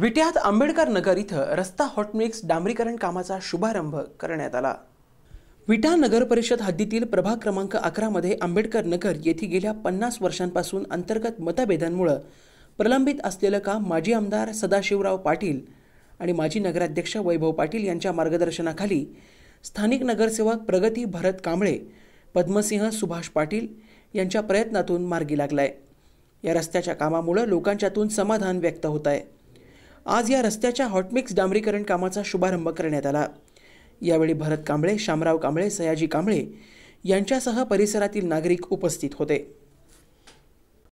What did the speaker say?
विट्यात आंबेडकर नगर इथं रस्ता हॉटमिक्स डांबरीकरण कामाचा शुभारंभ करण्यात आला. विटा नगर परिषद हद्दीतील प्रभाग क्रमांक अकरामध्ये आंबेडकर नगर येथे गेल्या पन्नास वर्षांपासून अंतर्गत मतभेदांमुळं प्रलंबित असलेलं काम माजी आमदार सदाशिवराव पाटील आणि माजी नगराध्यक्ष वैभव पाटील यांच्या मार्गदर्शनाखाली स्थानिक नगरसेवक प्रगती भरत कांबळे पद्मसिंह सुभाष पाटील यांच्या प्रयत्नातून मार्गी लागलाय. या रस्त्याच्या कामामुळं लोकांच्यातून समाधान व्यक्त होत आहे आज या रस्त्याच्या हॉटमिक्स डांबरीकरण कामाचा शुभारंभ करण्यात आला. यावेळी भरत कांबळे शामराव कांबळे सयाजी कांबळे यांच्यासह परिसरातील नागरिक उपस्थित होते.